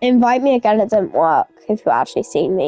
Invite me again, it didn't work if you actually seen me.